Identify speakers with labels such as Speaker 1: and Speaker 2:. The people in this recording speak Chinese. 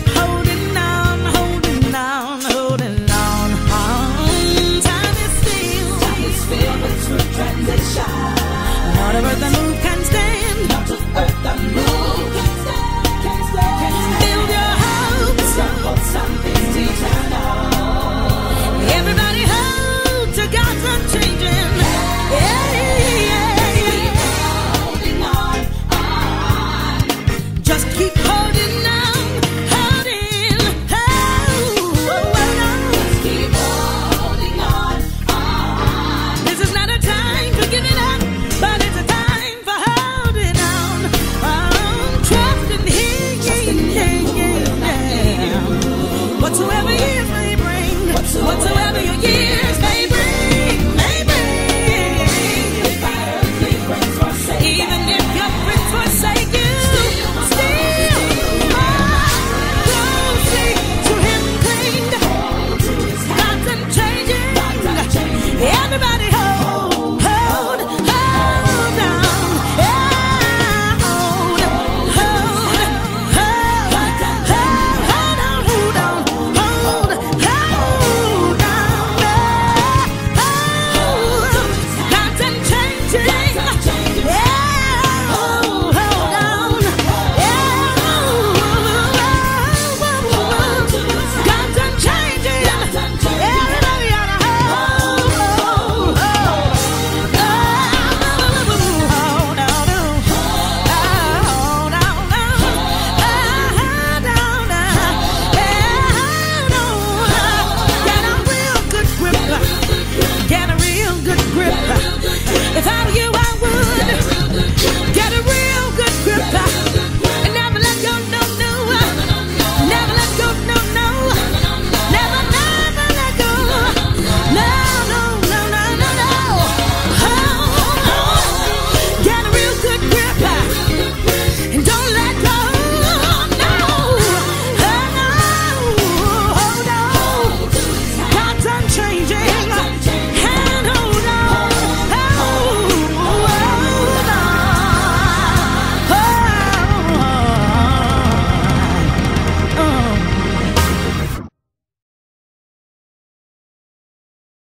Speaker 1: Thâu